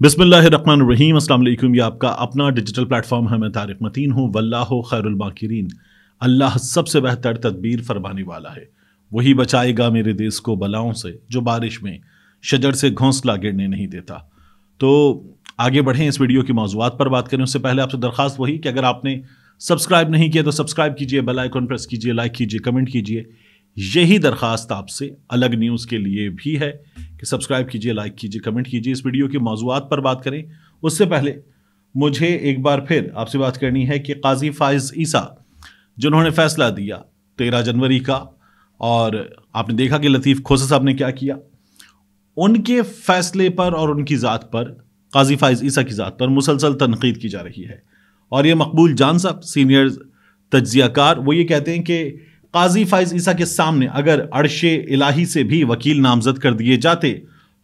अस्सलाम वालेकुम ये आपका अपना डिजिटल प्लेटफॉर्म है, मैं तारिक मतीन हूँ। वल्लाह खैरुलबाकिरीन अल्लाह सबसे बेहतर तदबीर फरमाने वाला है। वही बचाएगा मेरे देश को बलाओं से, जो बारिश में शजर से घोंसला गिरने नहीं देता। तो आगे बढ़ें इस वीडियो की मौजूद पर बात करें। उससे पहले आपसे दरख्वास्त वही कि अगर आपने सब्सक्राइब नहीं किया तो सब्सक्राइब कीजिए, बेल आइकन प्रेस कीजिए, लाइक कीजिए, कमेंट कीजिए। यही दरख्वास्त आपसे अलग न्यूज़ के लिए भी है कि सब्सक्राइब कीजिए, लाइक कीजिए, कमेंट कीजिए। इस वीडियो के मौजूद पर बात करें। उससे पहले मुझे एक बार फिर आपसे बात करनी है कि काजी फाइज ईसा, जिन्होंने फैसला दिया तेरह जनवरी का, और आपने देखा कि लतीफ़ खोसा साहब ने क्या किया? उनके फैसले पर और उनकी ज़ात पर, काजी फाइज ईसा की ज़ात पर मुसलसल तनकीद की जा रही है। और ये मकबूल जान साहब, सीनियर तजियाकार, वो ये कहते हैं कि काजी फाइज ईसा के सामने अगर अरश इलाही से भी वकील नामजद कर दिए जाते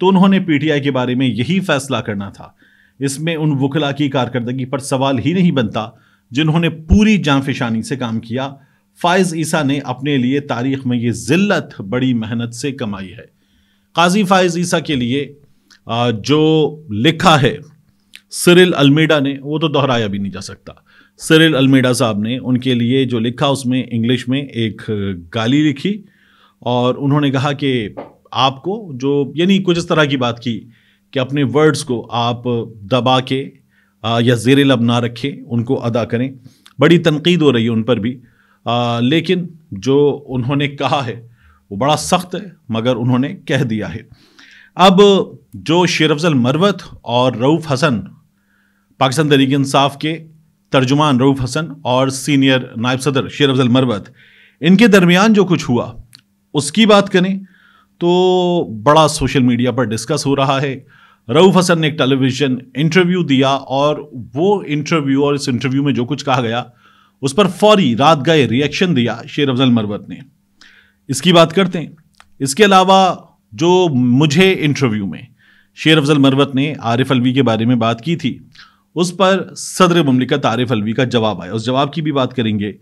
तो उन्होंने पीटीआई के बारे में यही फैसला करना था। इसमें उन वकला की कारकर्दगी पर सवाल ही नहीं बनता, जिन्होंने पूरी जानफिशानी से काम किया। फाइज ईसा ने अपने लिए तारीख में ये जिल्लत बड़ी मेहनत से कमाई है। काजी फाइज ईसा के लिए जो लिखा है, सिरिल अलमेडा ने, वो तो दोहराया भी नहीं जा सकता। सरिल अलमेडा साहब ने उनके लिए जो लिखा उसमें इंग्लिश में एक गाली लिखी और उन्होंने कहा कि आपको जो यानी कुछ इस तरह की बात की कि अपने वर्ड्स को आप दबा के या जेर लब ना रखें उनको अदा करें। बड़ी तनकीद हो रही है उन पर भी। आ, लेकिन जो उन्होंने कहा है वो बड़ा सख्त है मगर उन्होंने कह दिया है। अब जो शेर अफजल मरवत और रऊफ़ हसन पाकिस्तान तरीके इंसाफ के तर्जुमान रऊफ़ हसन और सीनियर नायब सदर शेर अफजल मरवत। इनके दरमियान जो कुछ हुआ, उसकी बात करें तो बड़ा सोशल मीडिया पर डिस्कस हो रहा है। रऊफ़ हसन ने एक टेलीविज़न इंटरव्यू दिया और वो इंटरव्यू और इस इंटरव्यू में जो कुछ कहा गया, उस पर फौरी रात गए रिएक्शन दिया शेर अफजल मरवत ने। इसकी बात करते हैं। इसके अलावा जो मुझे इंटरव्यू में शेर अफजल मरवत ने आरिफ अलवी के बारे में बात की थी उस पर सदर ममलिकत आरिफ अलवी का जवाब आया। उस जवाब की भी बात करेंगे।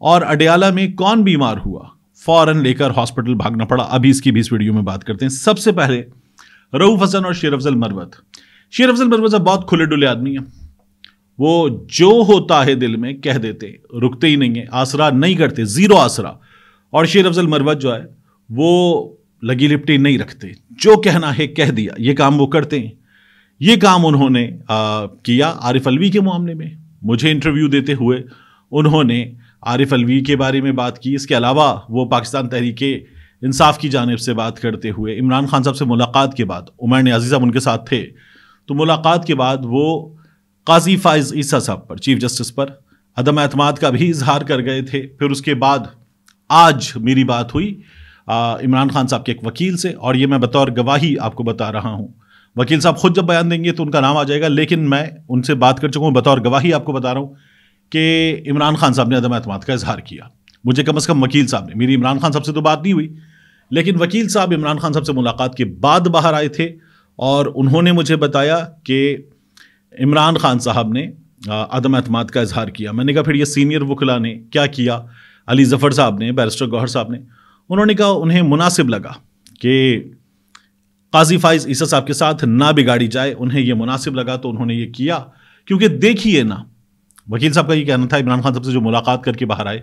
और अडयाला में कौन बीमार हुआ? फ़ौरन लेकर हॉस्पिटल भागना पड़ा। अभी इसकी भी इस वीडियो में बात करते हैं। सबसे पहले रऊफ़ हसन और शेर अफजल मरवत। शेर अफजल मरवत बहुत खुले डुले आदमी है। वो जो होता है दिल में, कह देते, रुकते ही नहीं है। आसरा नहीं करते, ज़ीरो आसरा। और शेर अफजल मरवत जो है, वो लगी लिपटी नहीं रखते। जो कहना है कह दिया। ये काम वो करते हैं। ये काम उन्होंने आ, किया आरिफ अलवी के मामले में। मुझे इंटरव्यू देते हुए उन्होंने आरिफ अलवी के बारे में बात की। इसके अलावा वो पाकिस्तान तहरीक इंसाफ की जानब से बात करते हुए इमरान खान साहब से मुलाकात के बाद उमर ने अजीज़ा उनके साथ थे तो मुलाकात के बाद वो काजी फाइज ईसा साहब पर चीफ जस्टिस पर अदम अतमाद का भी इजहार कर गए थे। फिर उसके बाद आज मेरी बात हुई इमरान खान साहब के एक वकील से और ये मैं बतौर गवाही आपको बता रहा हूँ। वकील साहब खुद जब बयान देंगे तो उनका नाम आ जाएगा, लेकिन मैं उनसे बात कर चुका हूँ बतौर गवाही आपको बता रहा हूँ कि इमरान खान साहब ने अदम अतमाद का इजहार किया। मुझे कम अज़ कम वकील साहब ने, मेरी इमरान खान साहब से तो बात नहीं हुई, लेकिन वकील साहब इमरान खान साहब से मुलाकात के बाद बाहर आए थे और उन्होंने मुझे बताया कि इमरान खान साहब ने अदम अतमाद का इजहार किया। मैंने कहा, फिर ये सीनियर वकला ने क्या किया? अली जफ़र साहब ने, बैरिस्टर गौहर साहब ने, उन्होंने कहा, उन्हें मुनासिब लगा कि काजी फाइज ईसा साहब के साथ ना बिगाड़ी जाए, उन्हें यह मुनासिब लगा तो उन्होंने ये किया। क्योंकि देखिए ना, वकील साहब का ये कहना था, इमरान खान साहब से जो मुलाकात करके बाहर आए,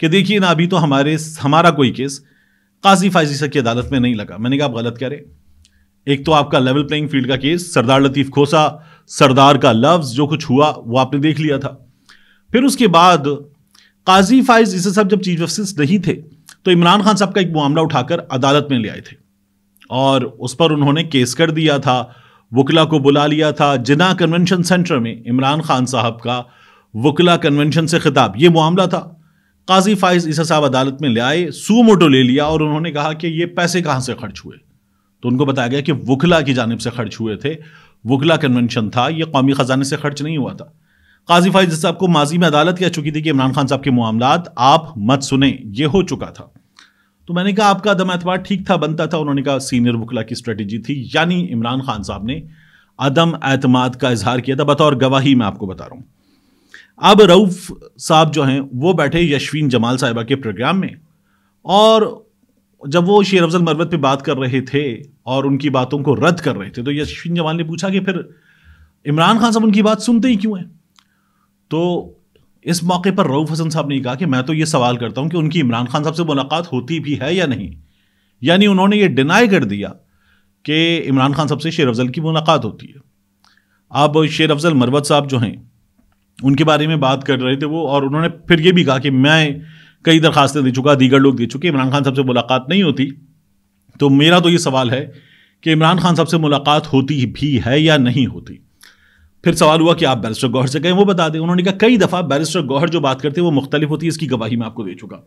कि देखिए ना, अभी तो हमारे, हमारा कोई केस काजी फाइज ईसा की अदालत में नहीं लगा। मैंने कहा, आप गलत कह रहे एक तो आपका लेवल प्लेइंग फ़ील्ड का केस, सरदार लतीफ़ खोसा, सरदार का लफ्ज, जो कुछ हुआ, वो आपने देख लिया था। फिर उसके बाद काजी फाइज ईसा साहब जब चीफ जस्टिस नहीं थे तो इमरान खान साहब का एक मामला उठाकर अदालत में ले आए थे। और उस पर उन्होंने केस कर दिया था, वकला को बुला लिया था जिना कन्वेंशन सेंटर में, इमरान खान साहब का वकला कन्वेंशन से खिताब। ये मामला था। काजी फाइज ईसा साहब अदालत में ले आए, सू मोटो ले लिया और उन्होंने कहा कि ये पैसे कहाँ से खर्च हुए? तो उनको बताया गया कि वकला की जानब से खर्च हुए थे। वकला कन्वेंशन था, ये कौमी ख़जाने से खर्च नहीं हुआ था। काजी फाइज साहब को माजी में अदालत कह चुकी थी कि इमरान खान साहब के मामला आप मत सुने, ये हो चुका था। तो मैंने कहा, आपका अदम एतबार ठीक था, बनता था। उन्होंने कहा, सीनियर वकला की स्ट्रेटेजी थी। यानी इमरान खान साहब ने अदम एतमाद का इजहार किया था। बतौर गवाही मैं आपको बता रहा हूँ। अब रऊफ़ साहब जो हैं, वो बैठे यशवीन जमाल साहिबा के प्रोग्राम में। और जब वो शेर अफजल मरवत पे बात कर रहे थे और उनकी बातों को रद्द कर रहे थे तो यशवीन जमाल ने पूछा कि फिर इमरान खान साहब उनकी बात सुनते ही क्यों हैं? तो इस मौके पर रऊफ हसन साहब ने कहा कि मैं तो ये सवाल करता हूँ कि उनकी इमरान खान साहब से मुलाकात होती भी है या नहीं। यानी उन्होंने ये डिनाई कर दिया कि इमरान खान साहब से शेर अफजल की मुलाकात होती है। अब शेर अफजल मरवत साहब जो हैं, उनके बारे में बात कर रहे थे वो और उन्होंने फिर ये भी कहा कि मैं कई दरखास्तें दे चुका, दीगर लोग दे चुके, इमरान खान साहब से मुलाकात नहीं होती। तो मेरा तो ये सवाल है कि इमरान खान साहब से मुलाकात होती भी है या नहीं होती? फिर सवाल हुआ कि आप बैरिस्टर गौहर से गए वो बता दें। उन्होंने कहा, कई दफ़ा बैरिस्टर गौहर जो बात करते हैं, वो मुख्तलिफ़ होती है, इसकी गवाही मैं आपको दे चुका।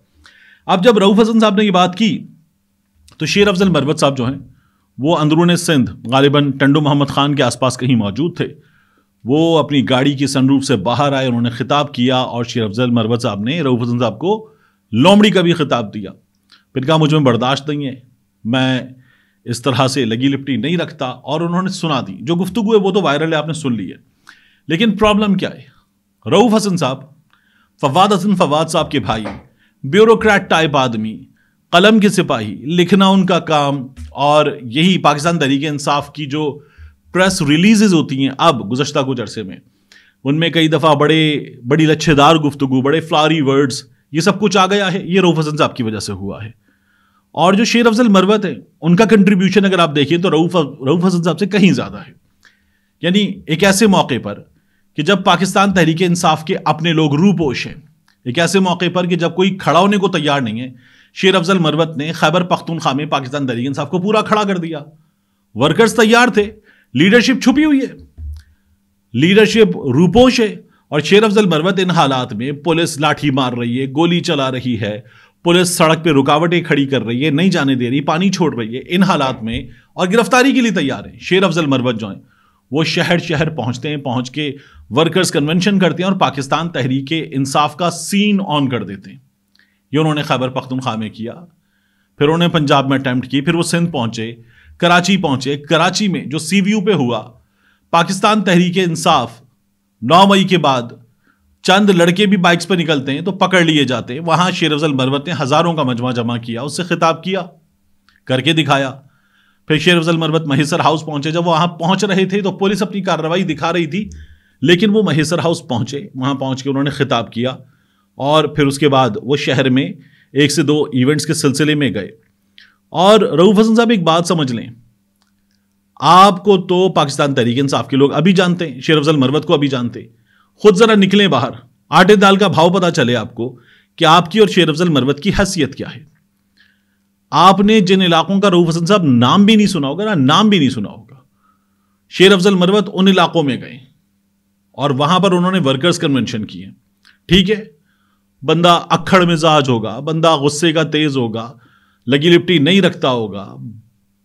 अब जब रऊफ हसन साहब ने ये बात की तो शेर अफजल मरबत साहब जो हैं, वो अंदरून सिंध गालिबा टंडू मोहम्मद खान के आसपास कहीं मौजूद थे। वो अपनी गाड़ी की सनरूफ से बाहर आए, उन्होंने खिताब किया और शेर अफजल मरबत साहब ने रऊफ हसन साहब को लोमड़ी का भी खिताब दिया। फिर कहा, मुझमें बर्दाश्त नहीं है, मैं इस तरह से लगी लिपटी नहीं रखता और उन्होंने सुना दी। जो गुफ्तु है, वो तो वायरल है, आपने सुन ली है। लेकिन प्रॉब्लम क्या है? रऊफ हसन साहब, फवाद हसन फवाद साहब के भाई ब्यूरोक्रेट टाइप आदमी, कलम के सिपाही, लिखना उनका काम और यही पाकिस्तान तरीके इंसाफ की जो प्रेस रिलीजेज होती हैं अब गुजशत कुछ अरसे में, उनमें कई दफ़ा बड़े, बड़ी लच्छेदार गुफ्तु बड़े फ्लारी वर्ड्स ये सब कुछ आ गया है। ये रऊफ हसन साहब की वजह से हुआ है। और जो शेर अफजल मरवत है, उनका कंट्रीब्यूशन अगर आप देखिए तो रऊफ रऊफ हसन साहब से कहीं ज़्यादा है। यानी एक ऐसे मौके पर कि जब पाकिस्तान तहरीक इंसाफ के अपने लोग रूपोश हैं, एक ऐसे मौके पर कि जब कोई खड़ा होने को तैयार नहीं है, शेर अफजल मरवत ने खैबर पख्तूनख्वा में पाकिस्तान तहरीक इंसाफ को पूरा खड़ा कर दिया। वर्कर्स तैयार थे लीडरशिप छुपी हुई है। लीडरशिप रूपोश है और शेर अफजल मरवत इन हालात में पुलिस लाठी मार रही है, गोली चला रही है पुलिस सड़क पे रुकावटें खड़ी कर रही है, नहीं जाने दे रही, पानी छोड़ रही है इन हालात में और गिरफ्तारी के लिए तैयार है। शेर अफजल मरवत जो है, वो शहर शहर पहुँचते हैं, पहुँच के वर्कर्स कन्वेंशन करते हैं और पाकिस्तान तहरीक इंसाफ का सीन ऑन कर देते हैं। ये उन्होंने खैबर पख्तूनख्वा में किया। फिर उन्होंने पंजाब में अटैम्प्ट फिर वो सिंध पहुँचे, कराची पहुँचे। कराची में जो सीवीयू पे हुआ, पाकिस्तान तहरीक इंसाफ नौ मई के बाद चंद लड़के भी बाइक्स पर निकलते हैं तो पकड़ लिए जाते हैं। वहाँ शेर अफजल मरवत ने हज़ारों का मजमा जमा किया, उससे खिताब किया, करके दिखाया। फिर शेर अफजल मरवत महेसर हाउस पहुँचे। जब वहाँ पहुँच रहे थे तो पुलिस अपनी कार्रवाई दिखा रही थी, लेकिन वो महेसर हाउस पहुँचे। वहाँ पहुँच के उन्होंने खिताब किया और फिर उसके बाद वो शहर में एक से दो इवेंट्स के सिलसिले में गए। और रऊफ हसन साहब, एक बात समझ लें। आपको तो पाकिस्तान तहरीक इंसाफ के लोग अभी जानते हैं, शेर अफजल मरवत को अभी जानते खुद जरा निकले बाहर। आटे दाल का भाव पता चले आपको कि आपकी और शेर अफजल मरवत की हैसियत क्या है। आपने जिन इलाकों का रऊफ हसन साहब नाम भी नहीं सुना होगा ना नाम भी नहीं सुना होगा। शेर अफजल मरवत उन इलाकों में गए और वहाँ पर उन्होंने वर्कर्स कन्वेंशन किए ठीक है? बंदा अक्खड़ मिजाज होगा, बंदा गुस्से का तेज होगा, लगी लिपटी नहीं रखता होगा,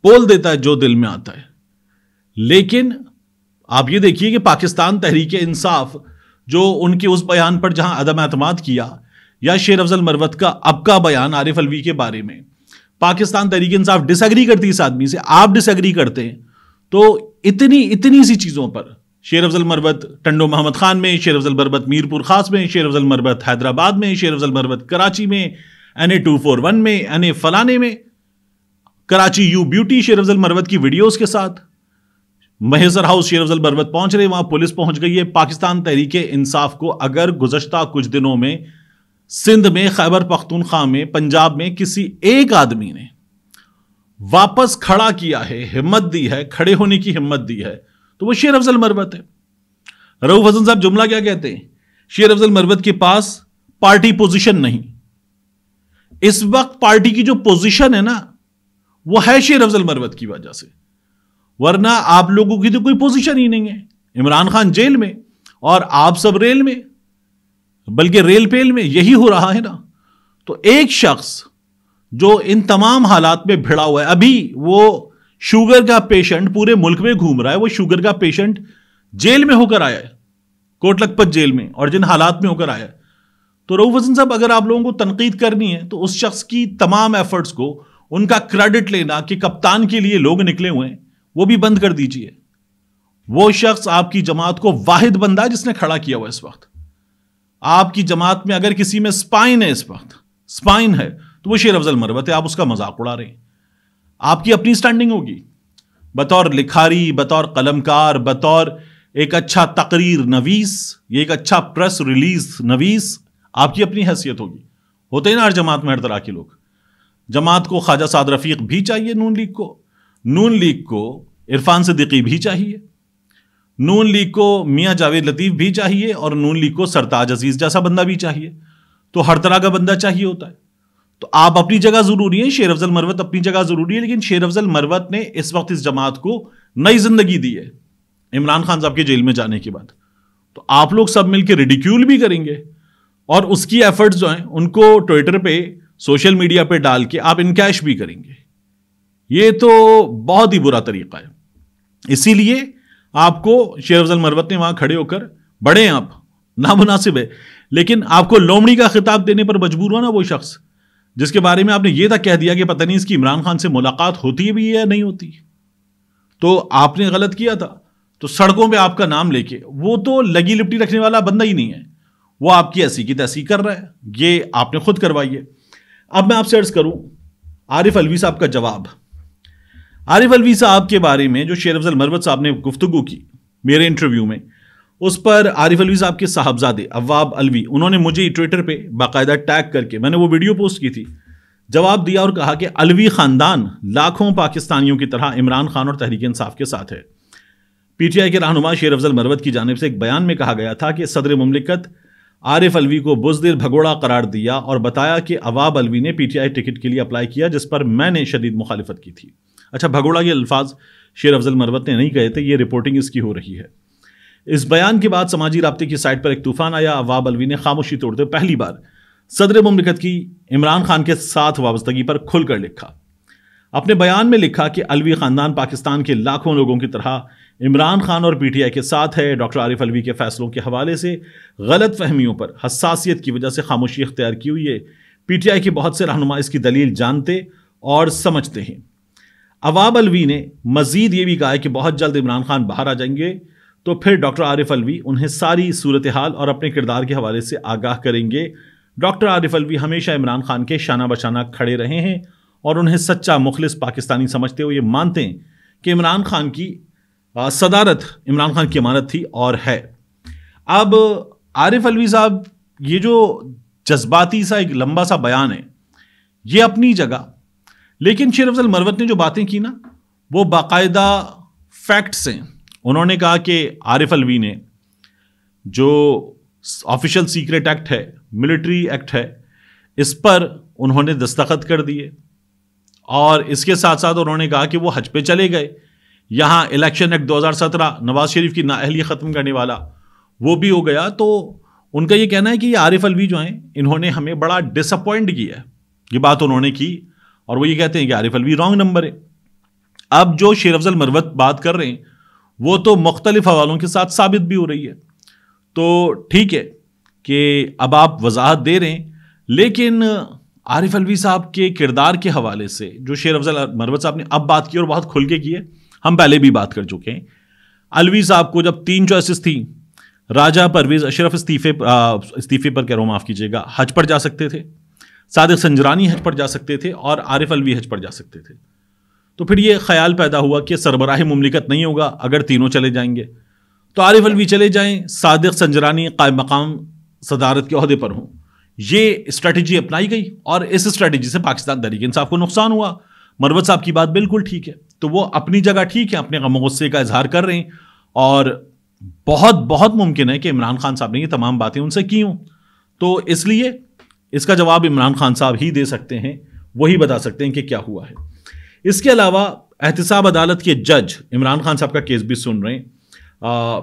बोल देता है जो दिल में आता है। लेकिन आप ये देखिए कि पाकिस्तान तहरीक इंसाफ जो उनके उस बयान पर जहाँ अदम एतमाद किया, या शेर अफजल मरवत का अब का बयान आरिफ अलवी के बारे में। पाकिस्तान तहरीक इंसाफ डिसग्री करती है इस आदमी से, आप डिसग्री करते हैं। तो इतनी इतनी सी चीज़ों पर, शेर अफजल मरबत टंडो मोहम्मद खान में, शेर अफजल मरबत मीरपुर खास में, शेर अफजल मरबत हैदराबाद में, शेर अफजल मरबत कराची में, N A two four one में, एन ए फलाने में, कराची यू ब्यूटी, शेर अफजल मरबत की वीडियोस के साथ। महेजर हाउस शेर अफजल मरबत पहुँच रहे, वहाँ पुलिस पहुँच गई है। पाकिस्तान तहरीक इंसाफ को अगर गुजश्ता कुछ दिनों में सिंध में, खैबर पख्तूनख्वा में, पंजाब में किसी एक आदमी ने वापस खड़ा किया है, हिम्मत दी है, खड़े होने की हिम्मत दी है तो वो शेर अफजल मरबत है। रऊफ हसन साहब, जुमला क्या कहते हैं? शेर अफजल मरबत के पास पार्टी पोजीशन नहीं। इस वक्त पार्टी की जो पोजीशन है ना, वो है शेर अफजल मरबत की वजह से। वरना आप लोगों की तो कोई पोजीशन ही नहीं है। इमरान खान जेल में और आप सब रेल में, बल्कि रेल पेल में यही हो रहा है ना। तो एक शख्स जो इन तमाम हालात में भिड़ा हुआ है, अभी वो शुगर का पेशेंट पूरे मुल्क में घूम रहा है, वो शुगर का पेशेंट जेल में होकर आया है कोट लखपत जेल में और जिन हालात में होकर आया है। तो रऊफ हसन साहब, अगर आप लोगों को तनकीद करनी है तो उस शख्स की तमाम एफर्ट्स को, उनका क्रेडिट लेना कि कप्तान के लिए लोग निकले हुए हैं वो भी बंद कर दीजिए। वो शख्स आपकी जमात को वाहिद बंदा जिसने खड़ा किया हुआ इस वक्त। आपकी जमात में अगर किसी में स्पाइन है इस वक्त स्पाइन है तो वो शेर अफजल मरवत है, आप उसका मज़ाक उड़ा रहे हैं। आपकी अपनी स्टैंडिंग होगी। बतौर लिखारी, बतौर कलमकार, बतौर एक अच्छा तकरीर नवीस, ये एक अच्छा प्रेस रिलीज़ नवीस, आपकी अपनी हैसियत होगी। होते ही ना हर जमात में हर तरह के लोग। जमात को ख्वाजा साद रफीक भी चाहिए नून लीग को। नून लीग को इरफान सदीकी भी चाहिए, नून लीग को मियाँ जावेद लतीफ़ भी चाहिए और नून लीग को सरताज अज़ीज़ जैसा बंदा भी चाहिए। तो हर तरह का बंदा चाहिए होता है। तो आप अपनी जगह ज़रूरी है, शेर अफजल मरवत अपनी जगह ज़रूरी है, लेकिन शेर अफजल मरवत ने इस वक्त इस जमात को नई ज़िंदगी दी है, इमरान खान साहब के जेल में जाने के बाद। तो आप लोग सब मिलकर रिडिक्यूल भी करेंगे और उसकी एफर्ट्स जो हैं, उनको ट्विटर पे सोशल मीडिया पे डाल के आप इनकैश भी करेंगे। ये तो बहुत ही बुरा तरीका है। इसीलिए आपको शेर अफजल मरवत ने वहाँ खड़े होकर, बड़े आप, नामुनासिब है, लेकिन आपको लोमड़ी का खिताब देने पर मजबूर हुआ ना वो शख्स, जिसके बारे में आपने ये तक कह दिया कि पता नहीं इसकी इमरान खान से मुलाकात होती भी है या नहीं होती। तो आपने गलत किया था तो सड़कों पे आपका नाम लेके, वो तो लगी लिपटी रखने वाला बंदा ही नहीं है, वो आपकी ऐसी की तैसी कर रहा है, ये आपने खुद करवाई है। अब मैं आपसे अर्ज़ करूँ, आरिफ अलवी साहब का जवाब आरिफ अलवी साहब के बारे में, जो शेर अफजल मरवत साहब ने गुफ्तु की मेरे इंटरव्यू में, उस पर आरिफ अलवी साहब के साहबजादे अवाब अलवी, उन्होंने मुझे ट्विटर पे बाकायदा टैग करके, मैंने वो वीडियो पोस्ट की थी, जवाब दिया और कहा कि अलवी ख़ानदान लाखों पाकिस्तानियों की तरह इमरान खान और तहरीक इंसाफ के साथ है। पीटीआई के रहनुमा शेर अफजल मरवत की जानब से एक बयान में कहा गया था कि सदर ममलिकत आरिफ अलवी को बुजदिल भगोड़ा करार दिया और बताया कि अवाब अलवी ने पीटीआई टिकट के लिए अप्लाई किया, जिस पर मैंने शदीद मुखालफत की थी। अच्छा भगोड़ा के अल्फाज शेर अफजल मरवत ने नहीं कहे थे, ये रिपोर्टिंग इसकी हो रही है। इस बयान के बाद समाजी रबते की साइट पर एक तूफ़ान आया अवाब अलवी ने खामोशी तोड़ते पहली बार सदर ममलिकत की इमरान खान के साथ वाबस्तगी पर खुलकर लिखा। अपने बयान में लिखा कि अलवी ख़ानदान पाकिस्तान के लाखों लोगों की तरह इमरान खान और पीटीआई के साथ है, डॉक्टर आरिफ अलवी के फैसलों के हवाले से गलत फहमियों पर हसासियत की वजह से खामोशी इख्तियार की हुई है। पीटीआई के बहुत से रहनुमा इसकी दलील जानते और समझते हैं। अवाब अलवी ने मजीद ये भी कहा है कि बहुत जल्द इमरान खान बाहर आ जाएँगे तो फिर डॉक्टर आरिफ अलवी उन्हें सारी सूरत हाल और अपने किरदार के हवाले से आगाह करेंगे। डॉक्टर आरिफ अलवी हमेशा इमरान खान के शाना बशाना खड़े रहे हैं और उन्हें सच्चा मुखलिस पाकिस्तानी समझते हुए ये मानते हैं कि इमरान खान की सदारत, इमरान खान की अमानत थी और है। अब आरिफ अलवी साहब, ये जो जज्बाती सा एक लंबा सा बयान है, ये अपनी जगह लेकिन शेर अफजल मरवत ने जो बातें की ना, वो बाकायदा फैक्ट्स हैं। उन्होंने कहा कि आरिफ अलवी ने जो ऑफिशियल सीक्रेट एक्ट है मिलिट्री एक्ट है, इस पर उन्होंने दस्तखत कर दिए और इसके साथ साथ उन्होंने कहा कि वो हज पे चले गए। यहाँ इलेक्शन एक्ट 2017 नवाज़ शरीफ की नाअहली ख़त्म करने वाला, वो भी हो गया। तो उनका ये कहना है कि ये आरिफ अलवी जो हैं, इन्होंने हमें बड़ा डिसअपॉइंट किया है। ये बात उन्होंने की। और वो ये कहते हैं कि आरिफ अलवी रॉन्ग नंबर है। अब जो शेर अफजल मरवत बात कर रहे हैं, वो तो मुख्तलिफ़ हवालों के साथ साबित भी हो रही है। तो ठीक है कि अब आप वजाहत दे रहे हैं, लेकिन आरिफ अलवी साहब के किरदार के हवाले से जो शेर अफजल मरवत साहब ने अब बात की और बहुत खुल के की है, हम पहले भी बात कर चुके हैं। अलवी साहब को जब तीन चॉइसेस थी, राजा परवेज अशरफ इस्तीफे इस्तीफे पर कह रहा हूँ, माफ़ कीजिएगा, हज पर जा सकते थे। सादिक संजरानी हज पर जा सकते थे और आरिफ अलवी हज पर जा सकते थे। तो फिर ये ख्याल पैदा हुआ कि सरबराह ममलिकत नहीं होगा, अगर तीनों चले जाएँगे। तो आरिफ अलवी चले जाएँ, सादिक संजरानी कायम मकाम सदारत के अहदे पर हों। ये स्ट्रेटजी अपनाई गई और इस स्ट्रेटजी से पाकिस्तान तरीके इंसाफ को नुकसान हुआ। मरवत साहब की बात बिल्कुल ठीक है। तो वो अपनी जगह ठीक है, अपने गम गुस्से का इजहार कर रहे हैं और बहुत बहुत मुमकिन है कि इमरान खान साहब ने ये तमाम बातें उनसे की हों। तो इसलिए इसका जवाब इमरान खान साहब ही दे सकते हैं वही बता सकते हैं कि क्या हुआ है। इसके अलावा एहतसाब अदालत के जज इमरान खान साहब का केस भी सुन रहे हैं। आ,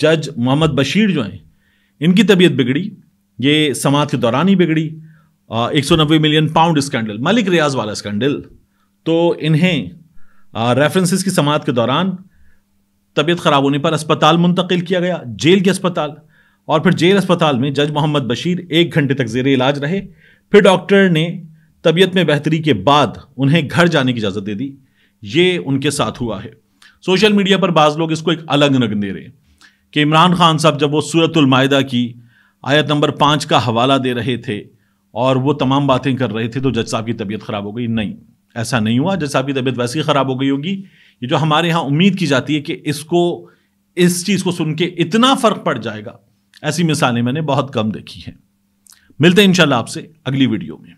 जज मोहम्मद बशीर जो हैं इनकी तबीयत बिगड़ी ये समात के दौरान ही बिगड़ी। एक सौ नब्बे million pound scandal Malik Riaz वाला स्कैंडल। तो इन्हें रेफरेंसेस की समात के दौरान तबीयत ख़राब होने पर अस्पताल मुंतकिल किया गया जेल के अस्पताल। और फिर जेल अस्पताल में जज मोहम्मद बशीर एक घंटे तक जेर इलाज रहे। फिर डॉक्टर ने तबीयत में बेहतरी के बाद उन्हें घर जाने की इजाज़त दे दी। ये उनके साथ हुआ है। सोशल मीडिया पर बाज़ लोग इसको एक अलग नग दे रहे हैं कि इमरान खान साहब जब वो सूरतुलमायदा की आयत नंबर पाँच का हवाला दे रहे थे और वो तमाम बातें कर रहे थे तो जज साहब की तबीयत ख़राब हो गई। नहीं, ऐसा नहीं हुआ। जज साहब की तबीयत वैसे ही ख़राब हो गई होगी। ये जो हमारे यहाँ उम्मीद की जाती है कि इसको, इस चीज़ को सुन के इतना फ़र्क पड़ जाएगा ऐसी मिसालें मैंने बहुत कम देखी हैं। मिलते हैं इंशाल्लाह आपसे अगली वीडियो में।